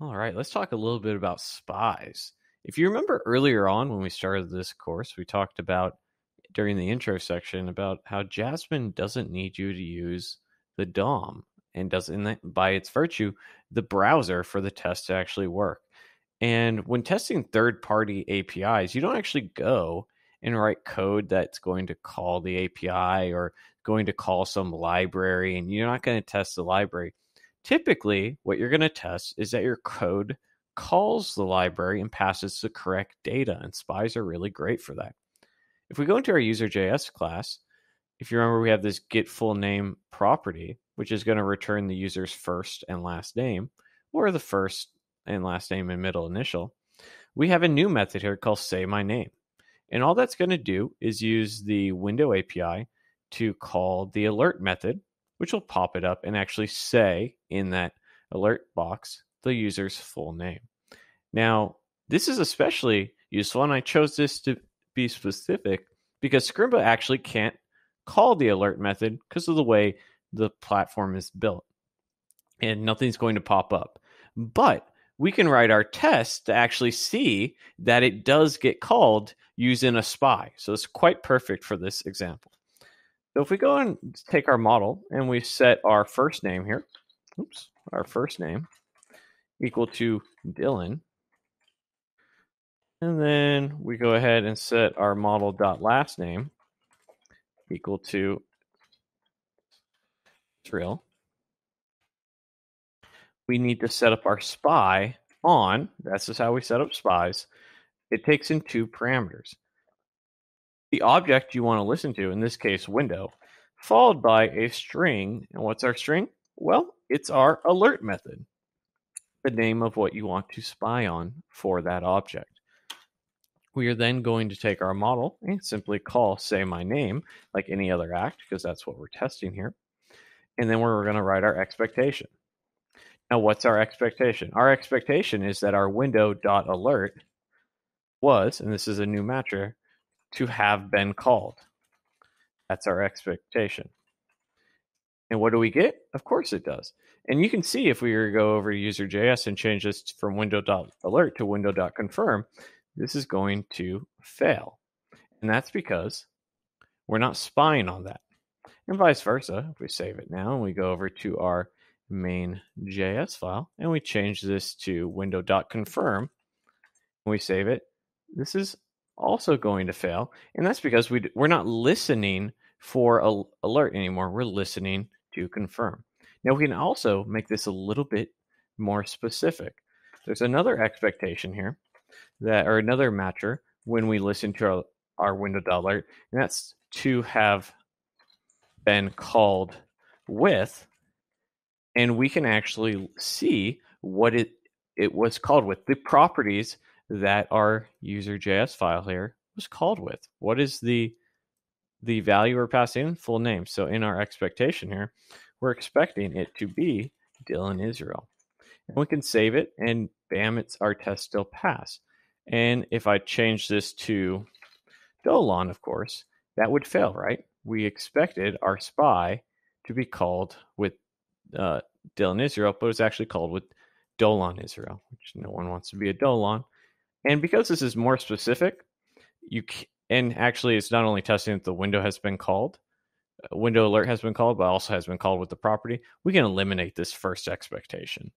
All right, let's talk a little bit about spies. If you remember earlier on when we started this course, we talked about during the intro section about how Jasmine doesn't need you to use the DOM and doesn't, by its virtue, the browser for the test to actually work. And when testing third party APIs, you don't actually go and write code that's going to call the API or going to call some library, and you're not going to test the library. Typically, what you're going to test is that your code calls the library and passes the correct data, and spies are really great for that. If we go into our user.js class, if you remember, we have this get full name property, which is going to return the user's first and last name, or the first and last name and middle initial. We have a new method here called say my name. And all that's going to do is use the window API to call the alert method, which will pop it up and actually say in that alert box the user's full name. Now, this is especially useful, and I chose this to be specific because Scrimba actually can't call the alert method because of the way the platform is built. And nothing's going to pop up. But we can write our test to actually see that it does get called using a spy. So it's quite perfect for this example. So if we go and take our model and we set our first name here, oops, our first name equal to Dylan, and then we go ahead and set our model dot last name equal to Israel. We need to set up our spy on, that's just how we set up spies. It takes in two parameters the object you want to listen to, in this case, window, followed by a string. And what's our string? Well, it's our alert method, the name of what you want to spy on for that object. We are then going to take our model and simply call say my name like any other act because that's what we're testing here. And then we're going to write our expectation. Now, what's our expectation? Our expectation is that our window dot alert was, and this is a new matcher, to have been called. That's our expectation. And what do we get? Of course it does. And you can see if we go over to user.js and change this from window.alert to window.confirm, this is going to fail. And that's because we're not spying on that. And vice versa, if we save it now and we go over to our main JS file and we change this to window.confirm, and we save it, this is also going to fail. And that's because we, we're not listening for a, alert anymore. We're listening to confirm. Now we can also make this a little bit more specific. There's another expectation here that, or another matcher when we listen to our, our window alert, and that's to have been called with, and we can actually see what it it was called with the properties that our user.js file here was called with. What is the the value we're passing in? Full name. So in our expectation here, we're expecting it to be Dylan Israel. And we can save it and bam, it's our test still pass. And if I change this to Dolan, of course, that would fail, right? We expected our spy to be called with uh, Dylan Israel, but it's actually called with Dolan Israel, which no one wants to be a Dolan. And because this is more specific, you and actually it's not only testing that the window has been called, uh, window alert has been called, but also has been called with the property. We can eliminate this first expectation.